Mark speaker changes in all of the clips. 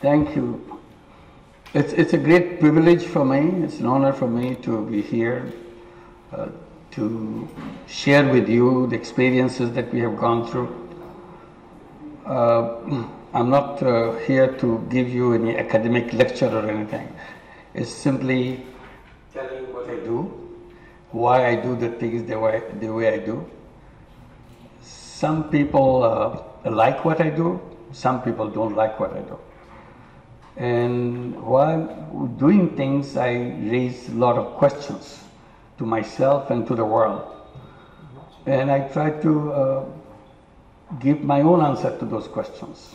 Speaker 1: Thank you. It's, it's a great privilege for me, it's an honor for me to be here uh, to share with you the experiences that we have gone through. Uh, I'm not uh, here to give you any academic lecture or anything. It's simply telling what I do, why I do the things the way, the way I do. Some people uh, like what I do, some people don't like what I do. And while doing things, I raise a lot of questions to myself and to the world. And I try to uh, give my own answer to those questions.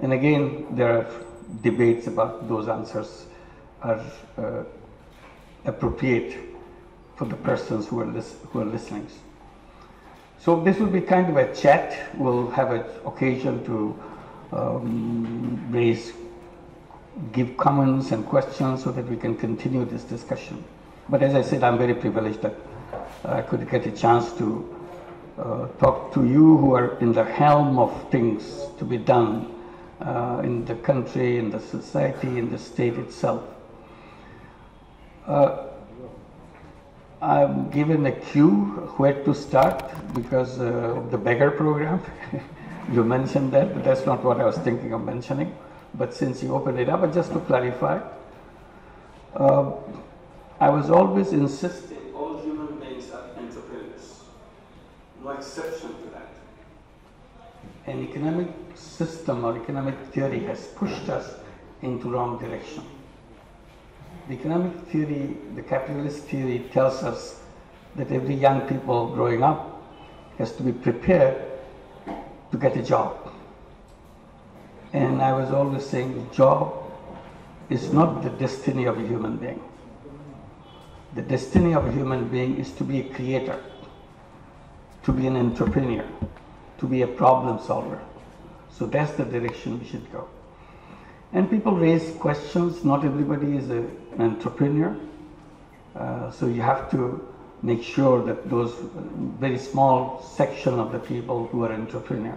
Speaker 1: And again, there are debates about those answers are uh, appropriate for the persons who are, who are listening. So this will be kind of a chat. We'll have an occasion to um, raise, give comments and questions so that we can continue this discussion. But as I said, I'm very privileged that I could get a chance to uh, talk to you who are in the helm of things to be done uh, in the country, in the society, in the state itself. Uh, I'm given a cue where to start because uh, of the beggar program. you mentioned that, but that's not what I was thinking of mentioning. But since you opened it up, just to clarify, uh, I was always insisting all human beings are entrepreneurs. No exception to that. An economic system or economic theory has pushed us into wrong direction. The economic theory, the capitalist theory tells us that every young people growing up has to be prepared to get a job. And I was always saying job is not the destiny of a human being. The destiny of a human being is to be a creator, to be an entrepreneur, to be a problem solver. So that's the direction we should go. And people raise questions. Not everybody is a, an entrepreneur. Uh, so you have to make sure that those very small section of the people who are entrepreneur.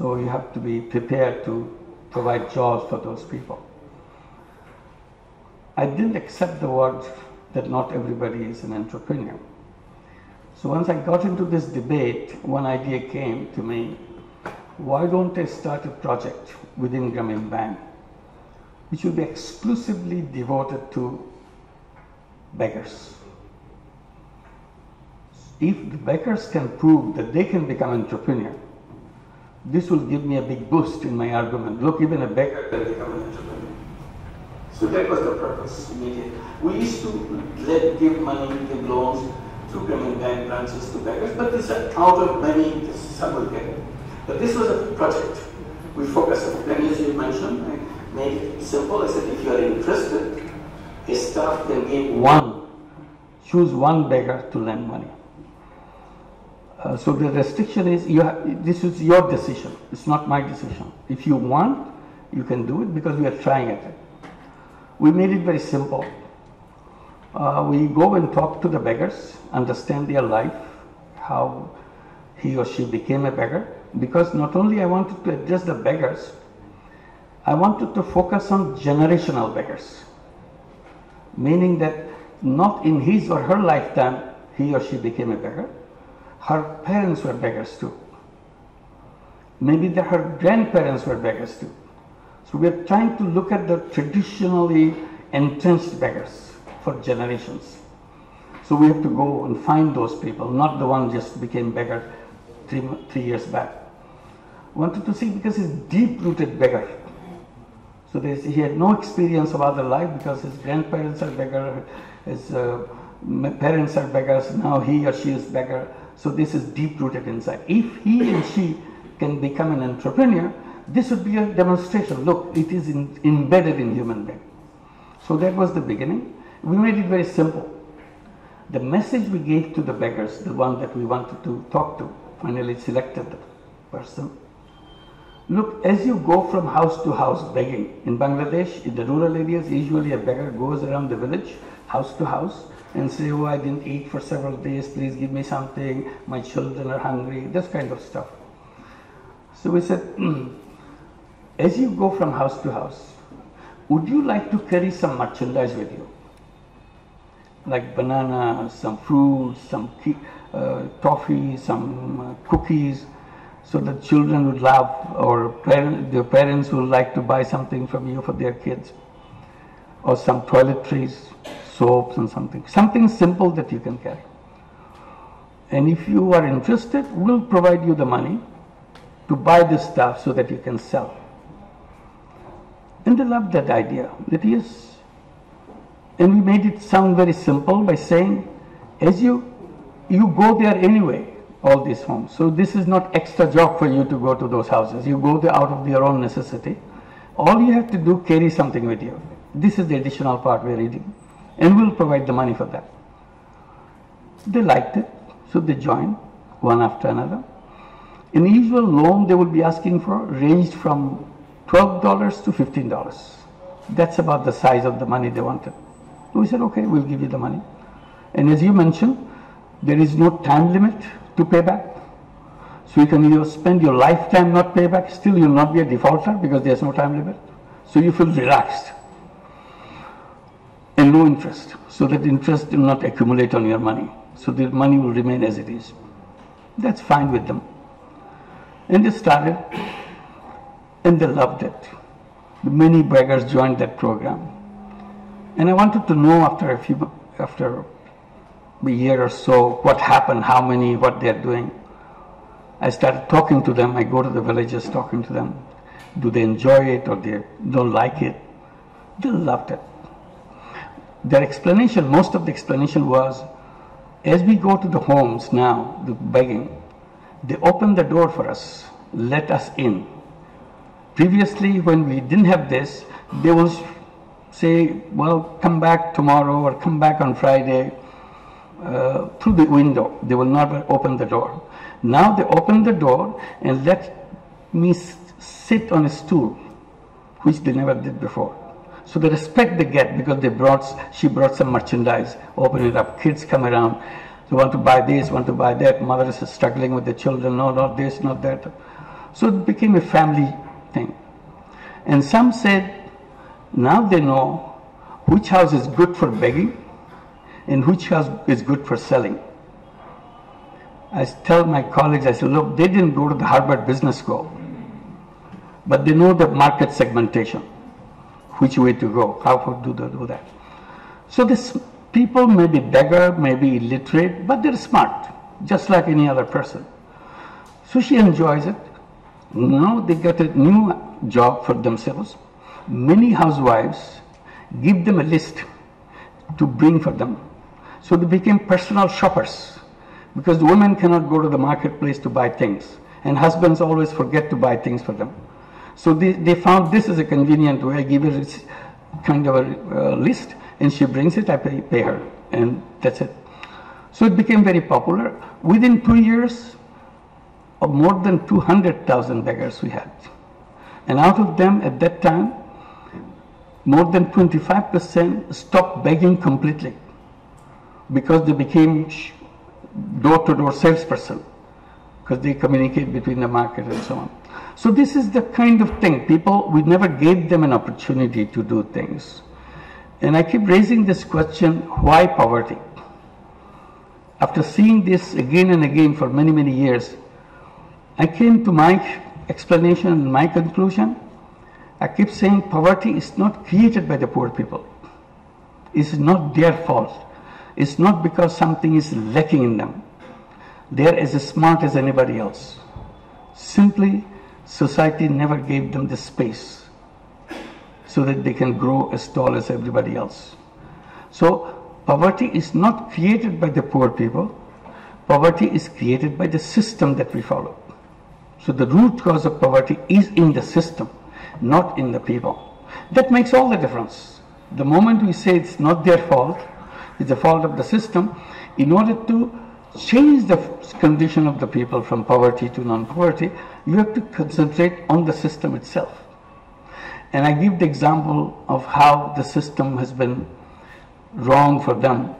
Speaker 1: So you have to be prepared to provide jobs for those people. I didn't accept the word that not everybody is an entrepreneur. So once I got into this debate, one idea came to me why don't I start a project within Grameen Bank which will be exclusively devoted to beggars? If the beggars can prove that they can become entrepreneur, this will give me a big boost in my argument. Look, even a beggar can become an entrepreneur. So that was the purpose immediately. We used to let, give money, give loans through Grameen Bank branches to beggars, but this uh, out of many, some will get it. But this was a project. We focused on, and as you mentioned, I made it simple. I said, if you are interested, a staff can give one, choose one beggar to lend money. Uh, so the restriction is, you have, this is your decision. It's not my decision. If you want, you can do it because we are trying at it. We made it very simple. Uh, we go and talk to the beggars, understand their life, how he or she became a beggar, because not only I wanted to address the beggars, I wanted to focus on generational beggars, meaning that not in his or her lifetime he or she became a beggar, her parents were beggars too. Maybe her grandparents were beggars too. So we are trying to look at the traditionally entrenched beggars for generations. So we have to go and find those people, not the one just became beggar three, three years back wanted to see because he's deep-rooted beggar. So he had no experience of other life because his grandparents are beggar, his uh, parents are beggars, now he or she is beggar. So this is deep-rooted inside. If he and she can become an entrepreneur, this would be a demonstration. Look, it is in, embedded in human being. So that was the beginning. We made it very simple. The message we gave to the beggars, the one that we wanted to talk to, finally selected the person, Look, as you go from house to house begging, in Bangladesh, in the rural areas, usually a beggar goes around the village, house to house, and say, oh, I didn't eat for several days, please give me something, my children are hungry, this kind of stuff. So we said, as you go from house to house, would you like to carry some merchandise with you? Like bananas, some fruits, some uh, toffee, some uh, cookies, so that children would love or parent, their parents would like to buy something from you for their kids. Or some toiletries, soaps and something. Something simple that you can carry. And if you are interested, we'll provide you the money to buy this stuff so that you can sell. And they loved that idea. That is, and we made it sound very simple by saying, as you you go there anyway, all these homes. So this is not extra job for you to go to those houses. You go there out of your own necessity. All you have to do, carry something with you. This is the additional part we're reading. And we'll provide the money for that. They liked it, so they joined one after another. In usual loan they will be asking for ranged from $12 to $15. That's about the size of the money they wanted. We said, okay, we'll give you the money. And as you mentioned, there is no time limit to pay back. So you can either spend your lifetime not pay back, still you'll not be a defaulter because there's no time limit. So you feel relaxed and no interest. So that interest will not accumulate on your money. So the money will remain as it is. That's fine with them. And they started and they loved it. Many beggars joined that program. And I wanted to know after a few, after a year or so what happened, how many, what they're doing. I started talking to them. I go to the villages talking to them. Do they enjoy it or they don't like it? They loved it. Their explanation, most of the explanation was, as we go to the homes now, the begging, they open the door for us, let us in. Previously, when we didn't have this, they will say, well, come back tomorrow or come back on Friday uh, through the window. They will not open the door. Now they open the door and let me sit on a stool, which they never did before. So the respect they get because they brought, she brought some merchandise, open it up, kids come around, they want to buy this, want to buy that, mother is struggling with the children, no, not this, not that. So it became a family thing. And some said, now they know which house is good for begging and which house is good for selling. I tell my colleagues, I said, look, they didn't go to the Harvard Business School, but they know the market segmentation, which way to go, how to do, do that. So this people may be beggar, may be illiterate, but they're smart, just like any other person. So she enjoys it. Now they get a new job for themselves. Many housewives give them a list to bring for them. So they became personal shoppers because the women cannot go to the marketplace to buy things and husbands always forget to buy things for them. So they, they found this is a convenient way. I give her kind of a uh, list and she brings it, I pay, pay her and that's it. So it became very popular. Within two years, of more than 200,000 beggars we had. And out of them at that time, more than 25% stopped begging completely because they became door-to-door salesperson because they communicate between the market and so on. So this is the kind of thing people, we never gave them an opportunity to do things. And I keep raising this question, why poverty? After seeing this again and again for many, many years, I came to my explanation and my conclusion. I keep saying poverty is not created by the poor people. It's not their fault. It's not because something is lacking in them. They're as smart as anybody else. Simply, society never gave them the space so that they can grow as tall as everybody else. So, poverty is not created by the poor people. Poverty is created by the system that we follow. So the root cause of poverty is in the system, not in the people. That makes all the difference. The moment we say it's not their fault, it's the fault of the system, in order to change the condition of the people from poverty to non-poverty, you have to concentrate on the system itself. And I give the example of how the system has been wrong for them.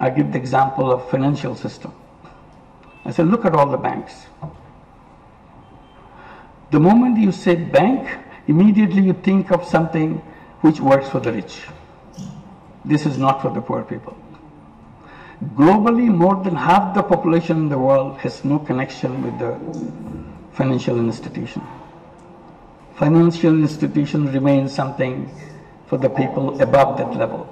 Speaker 1: I give the example of financial system. I said, look at all the banks The moment you say bank, immediately you think of something which works for the rich. This is not for the poor people globally more than half the population in the world has no connection with the financial institution. Financial institution remains something for the people above that level.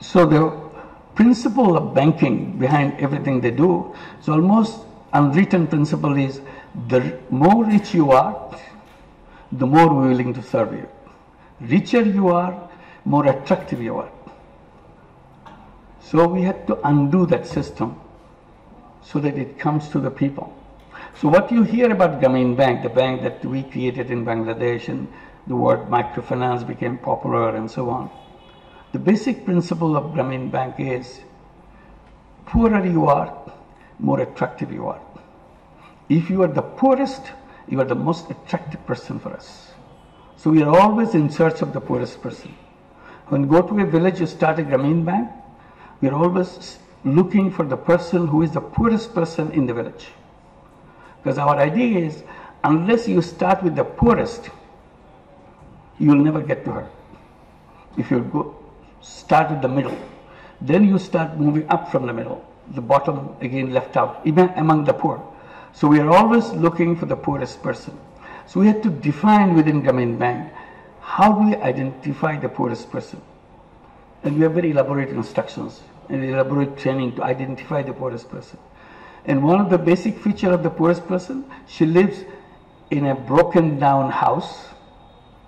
Speaker 1: So the principle of banking behind everything they do is almost unwritten principle is the more rich you are, the more willing to serve you. Richer you are, more attractive you are. So we had to undo that system so that it comes to the people. So what you hear about Grameen Bank, the bank that we created in Bangladesh and the word microfinance became popular and so on. The basic principle of Grameen Bank is poorer you are, more attractive you are. If you are the poorest, you are the most attractive person for us. So we are always in search of the poorest person. When you go to a village, you start a Grameen Bank, we are always looking for the person who is the poorest person in the village. Because our idea is, unless you start with the poorest, you will never get to her. If you go start at the middle, then you start moving up from the middle. The bottom again left out, even among the poor. So we are always looking for the poorest person. So we have to define within Grameen Bank how do we identify the poorest person. And we have very elaborate instructions and elaborate training to identify the poorest person. And one of the basic feature of the poorest person, she lives in a broken down house,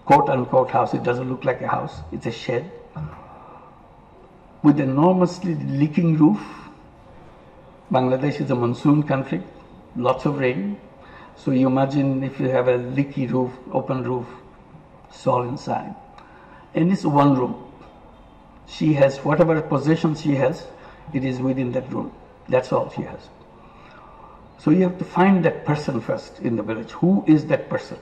Speaker 1: quote unquote house. It doesn't look like a house, it's a shed with enormously leaking roof. Bangladesh is a monsoon country, lots of rain. So you imagine if you have a leaky roof, open roof, it's all inside. And it's one room. She has whatever possession she has, it is within that room. That's all she has. So you have to find that person first in the village. Who is that person?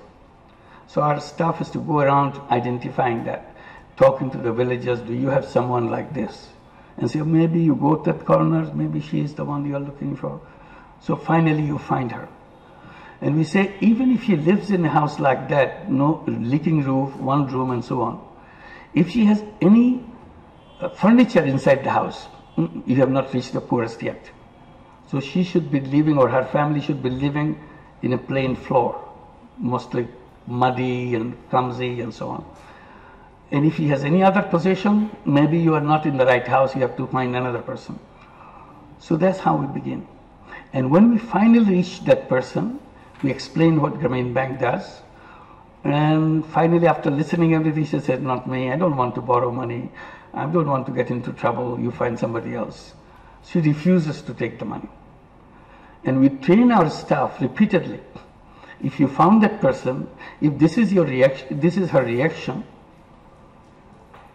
Speaker 1: So our staff is to go around identifying that, talking to the villagers, do you have someone like this? And say, maybe you go to that corner, maybe she is the one you are looking for. So finally you find her. And we say, even if she lives in a house like that, no leaking roof, one room and so on, if she has any uh, furniture inside the house, mm, you have not reached the poorest yet. So she should be living, or her family should be living in a plain floor, mostly muddy and clumsy and so on. And if he has any other possession, maybe you are not in the right house, you have to find another person. So that's how we begin. And when we finally reach that person, we explain what Grameen Bank does. And finally, after listening everything, she said, not me, I don't want to borrow money. I don't want to get into trouble. You find somebody else. She refuses to take the money. And we train our staff repeatedly. If you found that person, if this is your reaction, this is her reaction,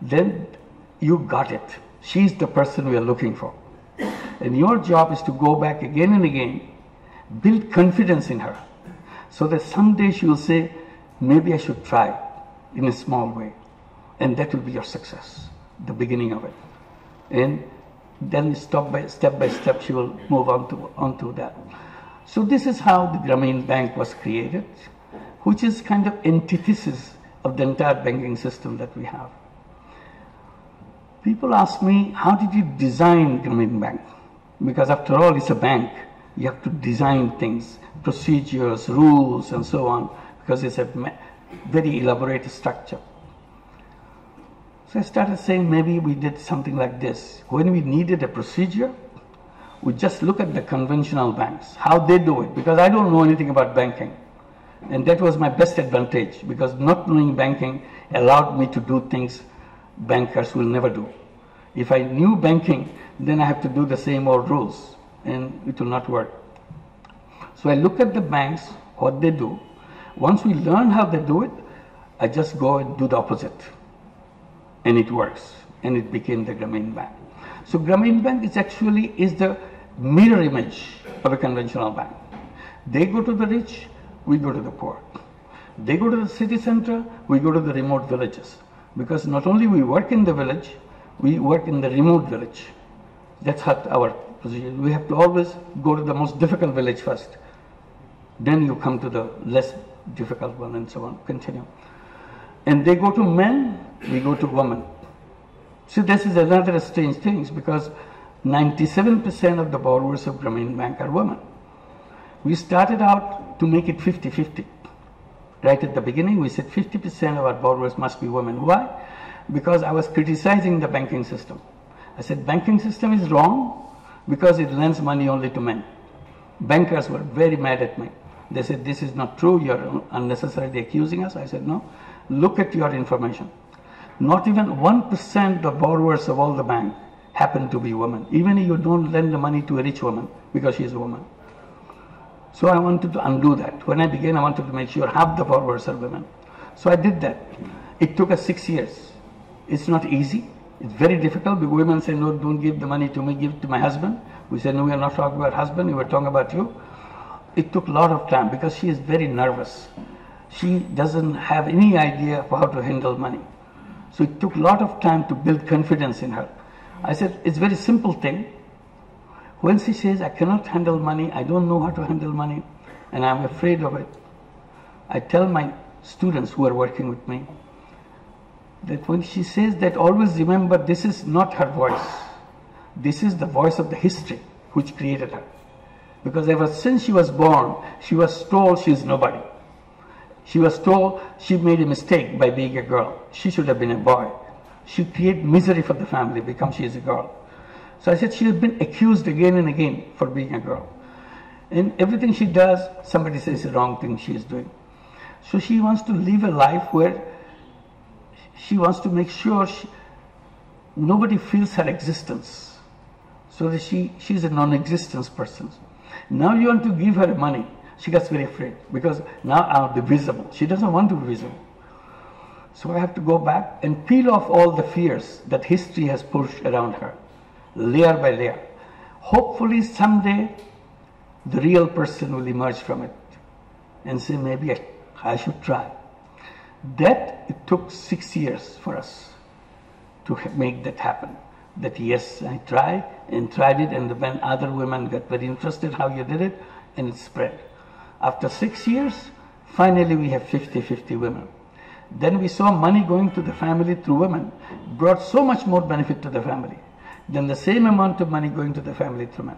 Speaker 1: then you got it. She's the person we are looking for. And your job is to go back again and again, build confidence in her, so that someday she will say, maybe I should try in a small way. And that will be your success, the beginning of it. And then step by step by step she will move on to onto that. So this is how the Grameen Bank was created, which is kind of antithesis of the entire banking system that we have. People ask me, how did you design Grameen Bank? Because after all, it's a bank. You have to design things, procedures, rules, and so on, because it's a very elaborate structure. So I started saying maybe we did something like this. When we needed a procedure, we just look at the conventional banks, how they do it, because I don't know anything about banking. And that was my best advantage, because not knowing banking allowed me to do things bankers will never do. If I knew banking, then I have to do the same old rules, and it will not work. So I look at the banks, what they do. Once we learn how they do it, I just go and do the opposite. And it works. And it became the Grameen Bank. So Grameen Bank is actually is the mirror image of a conventional bank. They go to the rich, we go to the poor. They go to the city center, we go to the remote villages. Because not only we work in the village, we work in the remote village. That's what our position. We have to always go to the most difficult village first. Then you come to the less difficult one and so on. Continue. And they go to men, we go to women. See, this is another strange thing because 97% of the borrowers of Grameen Bank are women. We started out to make it 50 50. Right at the beginning, we said 50% of our borrowers must be women. Why? Because I was criticizing the banking system. I said, banking system is wrong because it lends money only to men. Bankers were very mad at me. They said, this is not true, you're unnecessarily accusing us. I said, no, look at your information. Not even 1% of borrowers of all the bank happen to be women. Even if you don't lend the money to a rich woman because she is a woman. So I wanted to undo that. When I began, I wanted to make sure half the borrowers are women. So I did that. It took us six years. It's not easy. It's very difficult because women say, no, don't give the money to me, give it to my husband. We said, no, we are not talking about husband, we were talking about you. It took a lot of time because she is very nervous. She doesn't have any idea of how to handle money. So it took a lot of time to build confidence in her. I said, it's a very simple thing. When she says, I cannot handle money, I don't know how to handle money, and I'm afraid of it, I tell my students who are working with me that when she says that, always remember this is not her voice. This is the voice of the history which created her. Because ever since she was born, she was told she is nobody. She was told she made a mistake by being a girl. She should have been a boy. She created misery for the family because she is a girl. So I said she has been accused again and again for being a girl. And everything she does, somebody says the wrong thing she is doing. So she wants to live a life where she wants to make sure she, nobody feels her existence. So that she, she's a non-existence person. Now you want to give her money. She gets very afraid because now be visible. She doesn't want to be visible. So I have to go back and peel off all the fears that history has pushed around her, layer by layer. Hopefully someday the real person will emerge from it and say, maybe I, I should try. That it took six years for us to make that happen. That yes, I tried and tried it, and when other women got very interested how you did it, and it spread. After six years, finally we have 50-50 women. Then we saw money going to the family through women brought so much more benefit to the family than the same amount of money going to the family through men.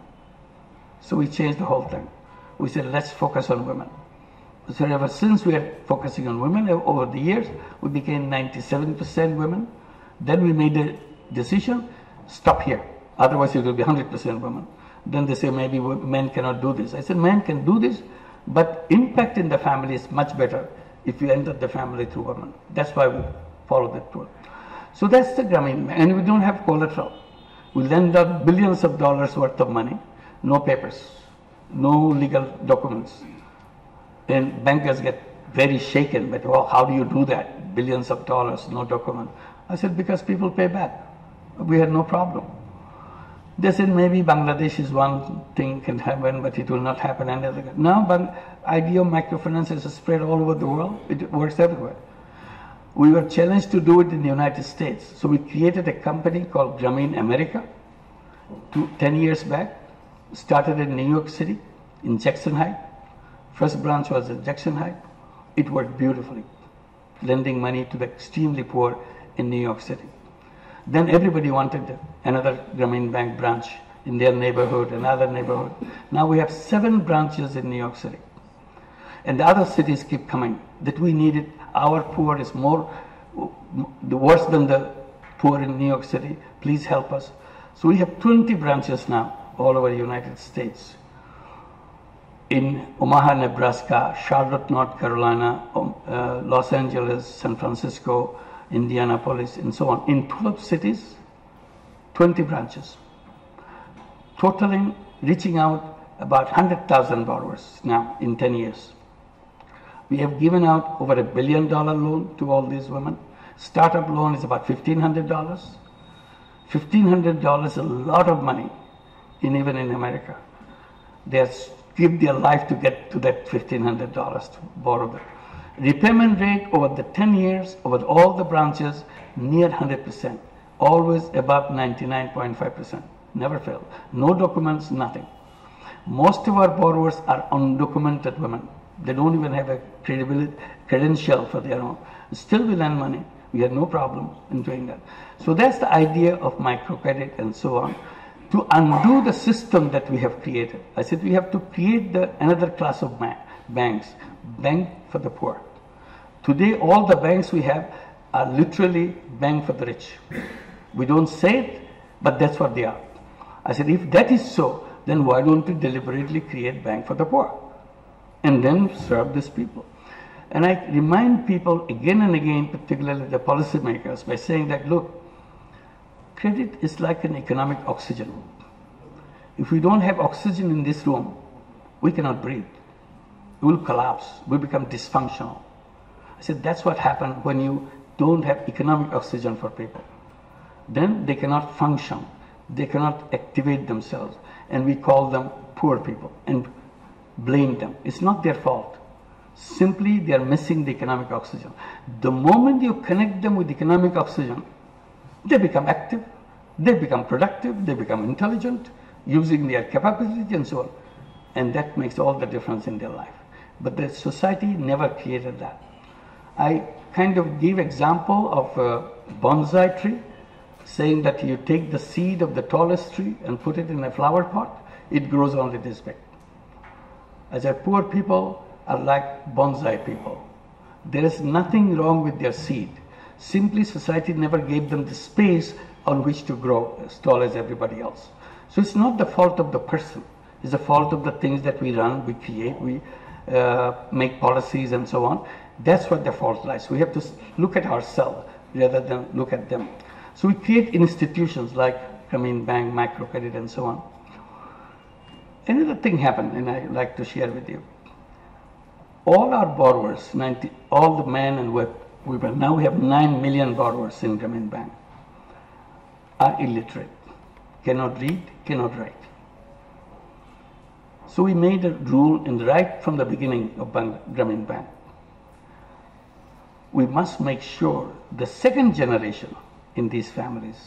Speaker 1: So we changed the whole thing. We said, let's focus on women. So ever since we are focusing on women, over the years, we became 97% women. Then we made a decision, stop here. Otherwise it will be 100% women. Then they say maybe men cannot do this. I said men can do this, but impact in the family is much better if you enter the family through women. That's why we follow that rule. So that's the Grameen, and we don't have collateral. We lend out billions of dollars worth of money, no papers, no legal documents. And bankers get very shaken, but well, how do you do that? Billions of dollars, no document. I said, because people pay back. We had no problem. They said maybe Bangladesh is one thing can happen, but it will not happen another. Now, Bang idea of microfinance is spread all over the world. It works everywhere. We were challenged to do it in the United States. So we created a company called Grameen America two, 10 years back. Started in New York City, in Jackson Heights. First branch was in Jackson Heights. It worked beautifully, lending money to the extremely poor in New York City. Then everybody wanted another Grameen Bank branch in their neighborhood, another neighborhood. Now we have seven branches in New York City. And the other cities keep coming that we need it. Our poor is more, the worse than the poor in New York City. Please help us. So we have 20 branches now all over the United States. In Omaha, Nebraska, Charlotte, North Carolina, um, uh, Los Angeles, San Francisco, Indianapolis, and so on. In 12 cities, 20 branches, totaling, reaching out about 100,000 borrowers now in 10 years. We have given out over a billion dollar loan to all these women. Startup loan is about $1,500. $1,500 is a lot of money, even in America. They give their life to get to that $1,500 to borrow them. Repayment rate over the 10 years, over all the branches, near 100%, always above 99.5%. never failed. No documents, nothing. Most of our borrowers are undocumented women. They don't even have a credibility, credential for their own. Still we lend money. We have no problem in doing that. So that's the idea of microcredit and so on. To undo the system that we have created. I said we have to create the, another class of banks, bank for the poor. Today all the banks we have are literally bank for the rich. We don't say it, but that's what they are. I said if that is so, then why don't we deliberately create bank for the poor? And then serve these people. And I remind people again and again, particularly the policymakers, by saying that look, credit is like an economic oxygen. If we don't have oxygen in this room, we cannot breathe. We will collapse. We become dysfunctional. That's what happens when you don't have economic oxygen for people. Then they cannot function. They cannot activate themselves. And we call them poor people and blame them. It's not their fault. Simply they are missing the economic oxygen. The moment you connect them with economic oxygen, they become active, they become productive, they become intelligent, using their capability and so on. And that makes all the difference in their life. But the society never created that. I kind of give example of a bonsai tree, saying that you take the seed of the tallest tree and put it in a flower pot, it grows only this big. I said, poor people are like bonsai people. There is nothing wrong with their seed. Simply society never gave them the space on which to grow as tall as everybody else. So it's not the fault of the person. It's the fault of the things that we run, we create, we uh, make policies and so on. That's what the fault lies. We have to look at ourselves rather than look at them. So we create institutions like Grameen Bank, microcredit and so on. Another thing happened and I'd like to share with you. All our borrowers, 90, all the men and women, now we have 9 million borrowers in Grameen Bank, are illiterate, cannot read, cannot write. So we made a rule in right from the beginning of Grameen Bank. We must make sure the second generation in these families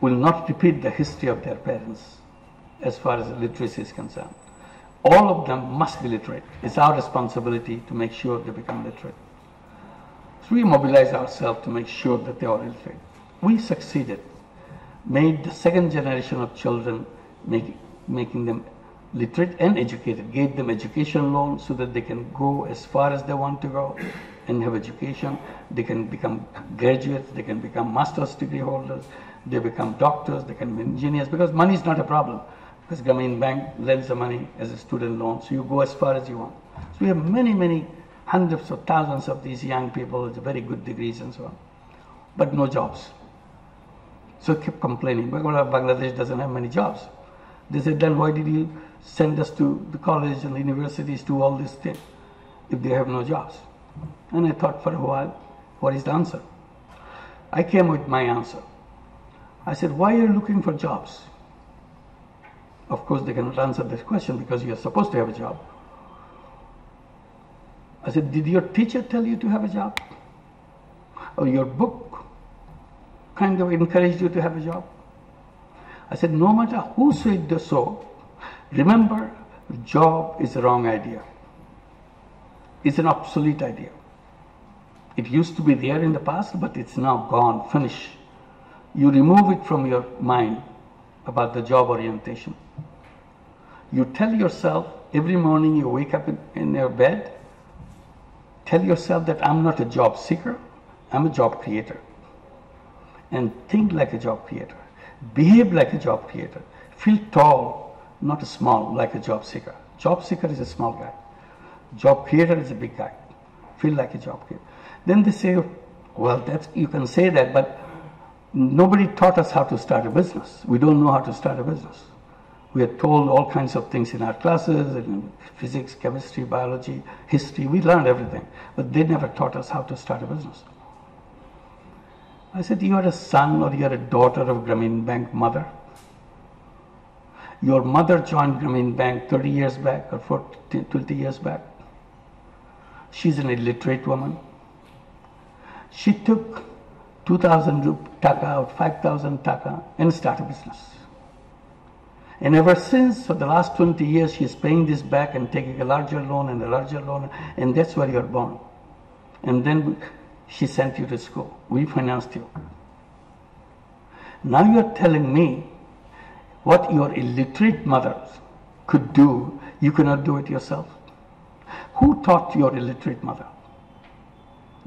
Speaker 1: will not repeat the history of their parents as far as literacy is concerned. All of them must be literate. It's our responsibility to make sure they become literate. So we mobilize ourselves to make sure that they are literate. We succeeded, made the second generation of children, make, making them literate and educated, gave them education loans so that they can go as far as they want to go and have education. They can become graduates, they can become master's degree holders, they become doctors, they can be engineers because money is not a problem because Grameen Bank lends the money as a student loan, so you go as far as you want. So we have many, many hundreds of thousands of these young people with very good degrees and so on, but no jobs. So keep complaining, Bangladesh doesn't have many jobs. They said, then why did you send us to the college and the universities to all this thing if they have no jobs? And I thought for a while, what is the answer? I came with my answer. I said, why are you looking for jobs? Of course, they cannot answer this question because you are supposed to have a job. I said, did your teacher tell you to have a job? Or your book kind of encouraged you to have a job? I said, no matter who said so, remember, job is a wrong idea. It's an obsolete idea. It used to be there in the past, but it's now gone, finished. You remove it from your mind about the job orientation. You tell yourself every morning you wake up in, in your bed, tell yourself that I'm not a job seeker, I'm a job creator. And think like a job creator. Behave like a job creator. Feel tall, not small, like a job seeker. Job seeker is a small guy. Job creator is a big guy. Feel like a job creator. Then they say, well, that's, you can say that, but nobody taught us how to start a business. We don't know how to start a business. We are told all kinds of things in our classes, in physics, chemistry, biology, history. We learned everything, but they never taught us how to start a business. I said, you are a son or you are a daughter of Grameen Bank mother. Your mother joined Grameen Bank 30 years back or 40, 20 years back. She's an illiterate woman. She took 2,000 taka out, 5,000 taka and started a business. And ever since, for the last 20 years, she's paying this back and taking a larger loan and a larger loan, and that's where you're born. And then she sent you to school. We financed you. Now you're telling me what your illiterate mothers could do, you cannot do it yourself. Who taught your illiterate mother?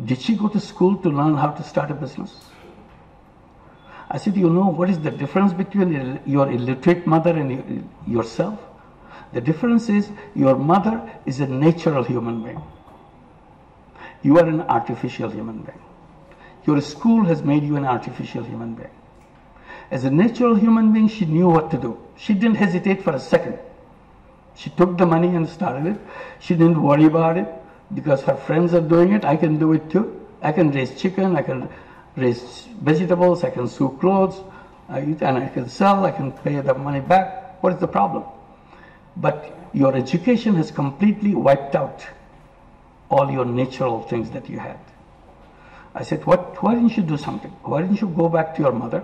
Speaker 1: Did she go to school to learn how to start a business? I said, You know what is the difference between your illiterate mother and yourself? The difference is your mother is a natural human being. You are an artificial human being. Your school has made you an artificial human being. As a natural human being, she knew what to do. She didn't hesitate for a second. She took the money and started it. She didn't worry about it because her friends are doing it. I can do it too. I can raise chicken. I can raise vegetables. I can sew clothes. I and I can sell. I can pay the money back. What is the problem? But your education has completely wiped out all your natural things that you had. I said, what, why didn't you do something? Why didn't you go back to your mother?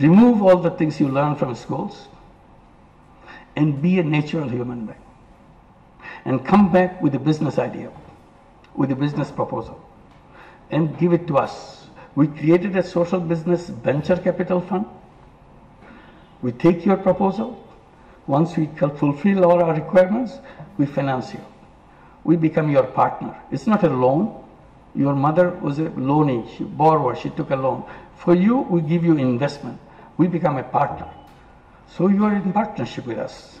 Speaker 1: Remove all the things you learned from schools and be a natural human being. And come back with a business idea, with a business proposal, and give it to us. We created a social business venture capital fund. We take your proposal. Once we fulfill all our requirements, we finance you. We become your partner. It's not a loan. Your mother was a loanee, she borrower, she took a loan. For you, we give you investment. We become a partner. So you are in partnership with us.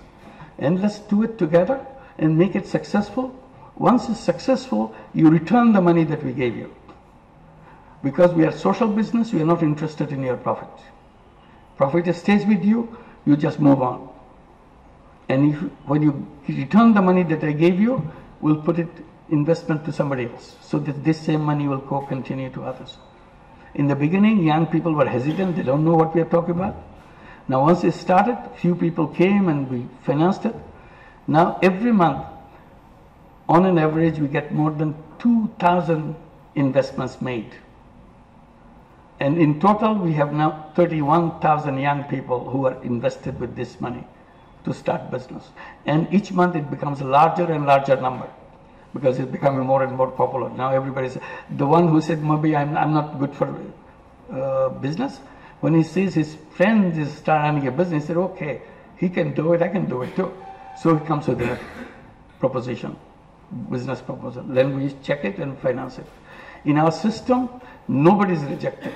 Speaker 1: And let's do it together and make it successful. Once it's successful, you return the money that we gave you. Because we are social business, we are not interested in your profit. Profit stays with you, you just move on. And if, when you return the money that I gave you, we'll put it investment to somebody else so that this same money will go continue to others. In the beginning, young people were hesitant, they don't know what we are talking about. Now, once it started, few people came and we financed it. Now, every month, on an average, we get more than 2,000 investments made. And in total, we have now 31,000 young people who are invested with this money to start business. And each month it becomes a larger and larger number because it's becoming more and more popular. Now everybody's, the one who said, maybe I'm, I'm not good for uh, business, when he sees his friend is starting a business, he said, okay, he can do it, I can do it too. So he comes with a proposition, business proposal. Then we check it and finance it. In our system, nobody is rejected.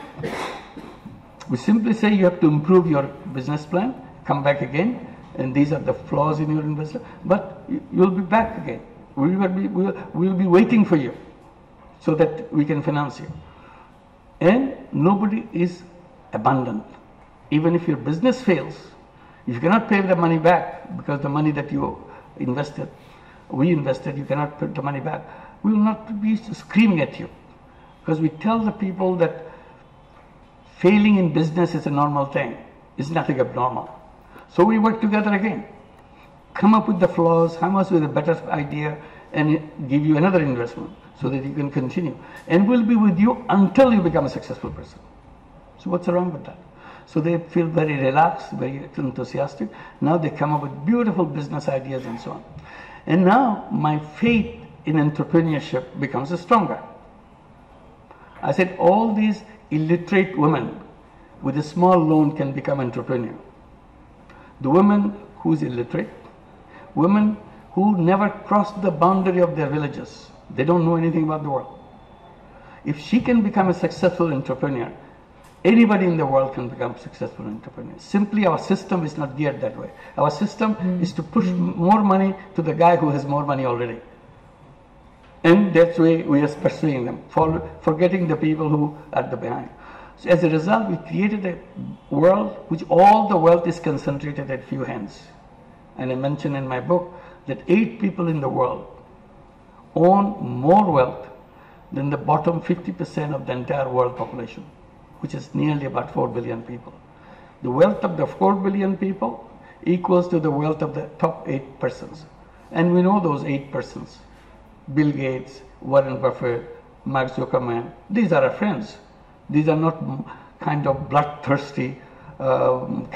Speaker 1: We simply say you have to improve your business plan, come back again, and these are the flaws in your investment, but you'll be back again. We will be, we will, we will be waiting for you so that we can finance you. And nobody is abundant. Even if your business fails, if you cannot pay the money back because the money that you invested, we invested, you cannot put the money back, we will not be screaming at you. Because we tell the people that failing in business is a normal thing. It's nothing abnormal. So we work together again. Come up with the flaws, come up with a better idea, and give you another investment so that you can continue. And we'll be with you until you become a successful person. So what's wrong with that? So they feel very relaxed, very enthusiastic. Now they come up with beautiful business ideas and so on. And now my faith in entrepreneurship becomes stronger. I said all these illiterate women with a small loan can become entrepreneur. The women who's illiterate, women who never crossed the boundary of their villages. They don't know anything about the world. If she can become a successful entrepreneur, Anybody in the world can become successful entrepreneur. Simply our system is not geared that way. Our system mm. is to push more money to the guy who has more money already. And that's why we are pursuing them, for, forgetting the people who are the behind. So as a result, we created a world which all the wealth is concentrated at few hands. And I mention in my book that eight people in the world own more wealth than the bottom 50% of the entire world population which is nearly about 4 billion people. The wealth of the 4 billion people equals to the wealth of the top 8 persons. And we know those 8 persons. Bill Gates, Warren Buffett, Mark Zuckerberg, these are our friends. These are not kind of bloodthirsty um,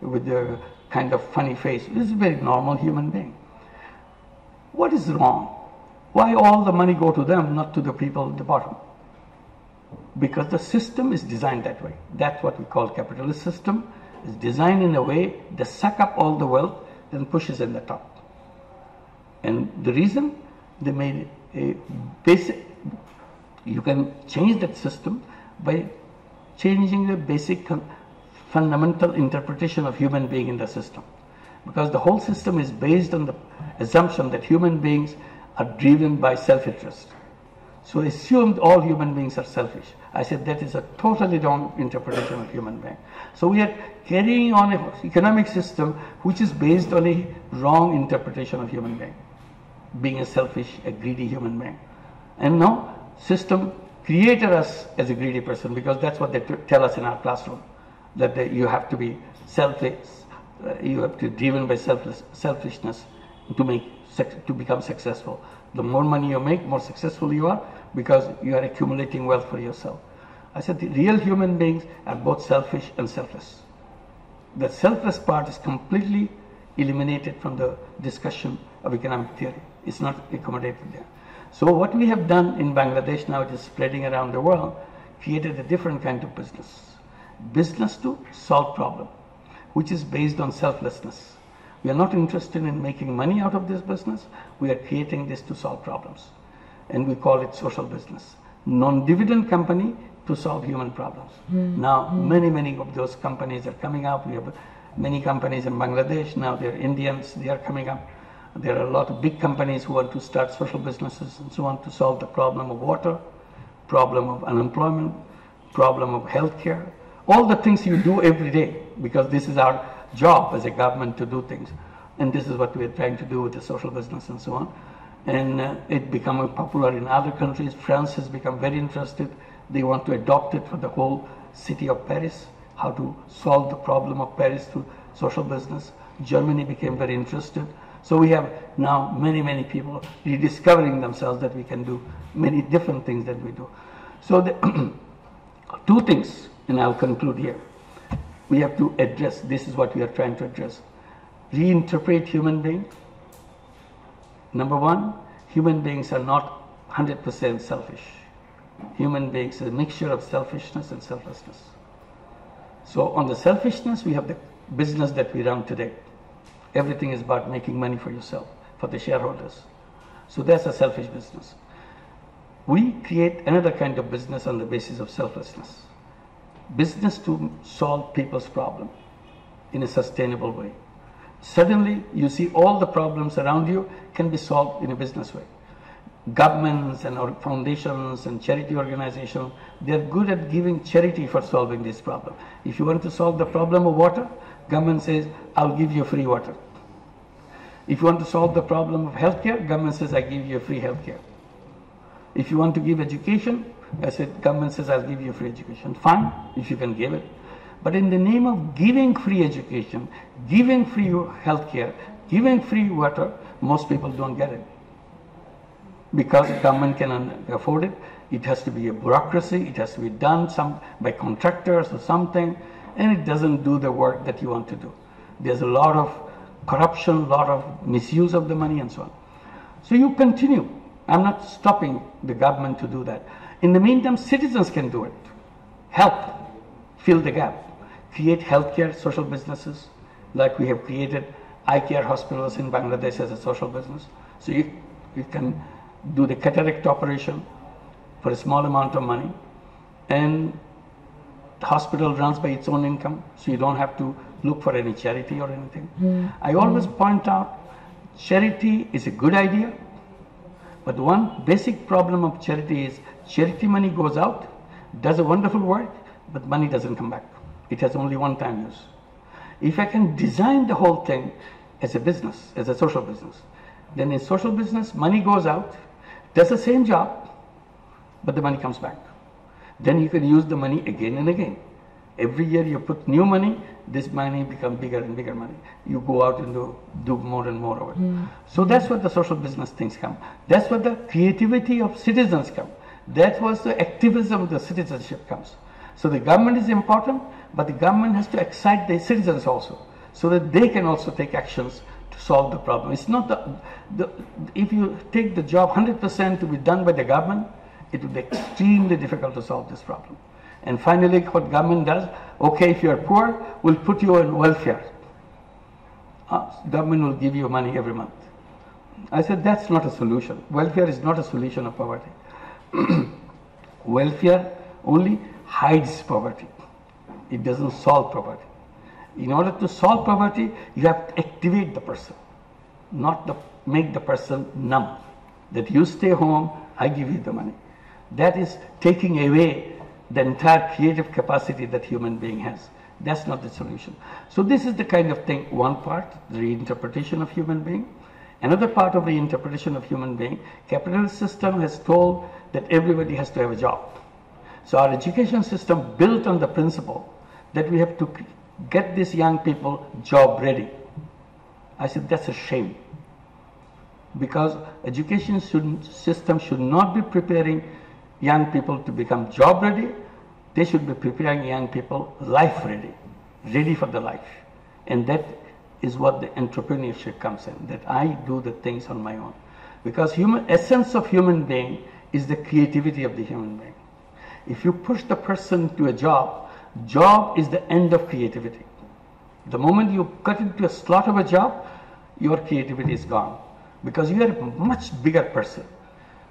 Speaker 1: with a kind of funny face. This is a very normal human being. What is wrong? Why all the money go to them, not to the people at the bottom? Because the system is designed that way. That's what we call capitalist system. It's designed in a way that suck up all the wealth, then pushes in the top. And the reason they made a basic, you can change that system by changing the basic fundamental interpretation of human being in the system. Because the whole system is based on the assumption that human beings are driven by self-interest. So assumed all human beings are selfish. I said that is a totally wrong interpretation of human being. So we are carrying on an economic system which is based on a wrong interpretation of human being, being a selfish, a greedy human being. And now system created us as a greedy person because that's what they tell us in our classroom, that they, you have to be selfish, uh, you have to be driven by selfless, selfishness to make to become successful. The more money you make, more successful you are because you are accumulating wealth for yourself. I said the real human beings are both selfish and selfless. The selfless part is completely eliminated from the discussion of economic theory. It's not accommodated there. So what we have done in Bangladesh now, it is spreading around the world, created a different kind of business. Business to solve problem, which is based on selflessness. We are not interested in making money out of this business. We are creating this to solve problems. And we call it social business. Non-dividend company to solve human problems. Mm. Now, mm. many, many of those companies are coming up. We have many companies in Bangladesh. Now they're Indians. They are coming up. There are a lot of big companies who want to start social businesses and so on to solve the problem of water, problem of unemployment, problem of healthcare, all the things you do every day because this is our job as a government to do things. And this is what we're trying to do with the social business and so on. And uh, it becoming popular in other countries. France has become very interested. They want to adopt it for the whole city of Paris, how to solve the problem of Paris through social business. Germany became very interested. So we have now many, many people rediscovering themselves that we can do many different things that we do. So the two things, and I'll conclude here we have to address, this is what we are trying to address. Reinterpret human being. Number one, human beings are not 100% selfish. Human beings are a mixture of selfishness and selflessness. So on the selfishness, we have the business that we run today. Everything is about making money for yourself, for the shareholders. So that's a selfish business. We create another kind of business on the basis of selflessness business to solve people's problem in a sustainable way. Suddenly, you see all the problems around you can be solved in a business way. Governments and foundations and charity organizations, they're good at giving charity for solving this problem. If you want to solve the problem of water, government says, I'll give you free water. If you want to solve the problem of healthcare, government says, I give you free healthcare. If you want to give education, I said, government says, I'll give you free education. Fine, if you can give it. But in the name of giving free education, giving free health care, giving free water, most people don't get it. Because government can afford it, it has to be a bureaucracy, it has to be done some by contractors or something, and it doesn't do the work that you want to do. There's a lot of corruption, a lot of misuse of the money and so on. So you continue. I'm not stopping the government to do that. In the meantime, citizens can do it. Help fill the gap. Create healthcare social businesses, like we have created eye care hospitals in Bangladesh as a social business. So you, you can do the cataract operation for a small amount of money and the hospital runs by its own income so you don't have to look for any charity or anything. Mm. I always point out charity is a good idea but one basic problem of charity is Charity money goes out, does a wonderful work, but money doesn't come back. It has only one time use. If I can design the whole thing as a business, as a social business, then in social business, money goes out, does the same job, but the money comes back. Then you can use the money again and again. Every year you put new money, this money becomes bigger and bigger money. You go out and do, do more and more of it. Mm. So that's where the social business things come. That's where the creativity of citizens come. That was the activism the citizenship comes. So the government is important, but the government has to excite the citizens also, so that they can also take actions to solve the problem. It's not the, the if you take the job 100% to be done by the government, it will be extremely difficult to solve this problem. And finally, what government does, okay, if you are poor, we'll put you on welfare. Uh, government will give you money every month. I said, that's not a solution. Welfare is not a solution of poverty. welfare only hides poverty. It doesn't solve poverty. In order to solve poverty, you have to activate the person, not the, make the person numb. That you stay home, I give you the money. That is taking away the entire creative capacity that human being has. That's not the solution. So this is the kind of thing, one part, the reinterpretation of human being. Another part of the interpretation of human being, capitalist system has told that everybody has to have a job. So our education system built on the principle that we have to get these young people job ready. I said that's a shame because education should, system should not be preparing young people to become job ready. They should be preparing young people life ready, ready for the life. And that is what the entrepreneurship comes in, that I do the things on my own. Because human essence of human being is the creativity of the human being. If you push the person to a job, job is the end of creativity. The moment you cut into a slot of a job, your creativity is gone. Because you are a much bigger person.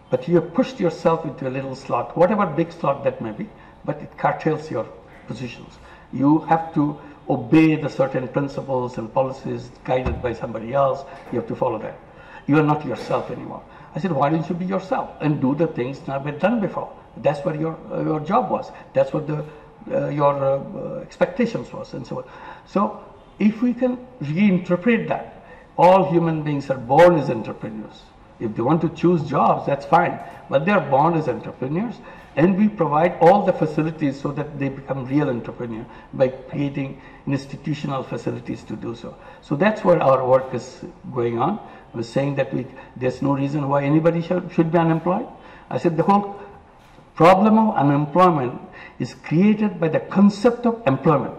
Speaker 1: But you have pushed yourself into a little slot, whatever big slot that may be, but it curtails your positions. You have to obey the certain principles and policies guided by somebody else. You have to follow that. You are not yourself anymore. I said, why don't you be yourself and do the things not been done before? That's what your uh, your job was. That's what the your uh, expectations was, and so on. So, if we can reinterpret that, all human beings are born as entrepreneurs. If they want to choose jobs, that's fine. But they are born as entrepreneurs, and we provide all the facilities so that they become real entrepreneurs by creating institutional facilities to do so. So that's where our work is going on. Was saying that we, there's no reason why anybody should be unemployed. I said the whole problem of unemployment is created by the concept of employment.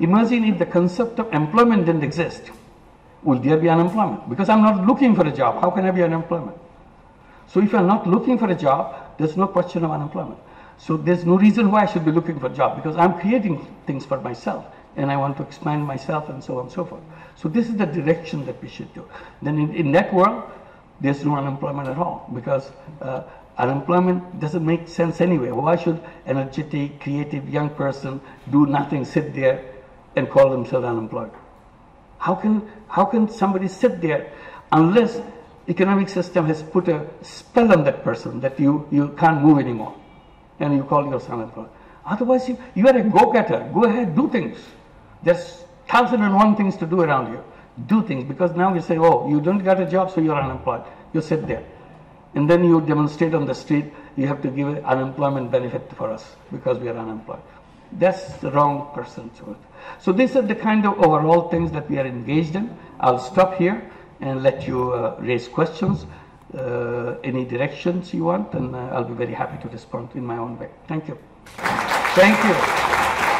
Speaker 1: Imagine if the concept of employment didn't exist will there be unemployment? Because I'm not looking for a job. How can I be unemployment? So if I'm not looking for a job, there's no question of unemployment. So there's no reason why I should be looking for a job because I'm creating things for myself and I want to expand myself and so on and so forth. So this is the direction that we should do. Then in, in that world, there's no unemployment at all because uh, unemployment doesn't make sense anyway. Why should energetic, creative young person do nothing, sit there and call themselves unemployed? How can, how can somebody sit there unless economic system has put a spell on that person that you, you can't move anymore and you call yourself unemployed. Otherwise, you, you are a go-getter. Go ahead, do things. There's thousand and one things to do around here. Do things because now you say, oh, you don't get a job, so you're unemployed. You sit there. And then you demonstrate on the street, you have to give unemployment benefit for us because we are unemployed. That's the wrong person to it. So these are the kind of overall things that we are engaged in. I'll stop here and let you uh, raise questions, uh, any directions you want, and uh, I'll be very happy to respond in my own way. Thank you. Thank you.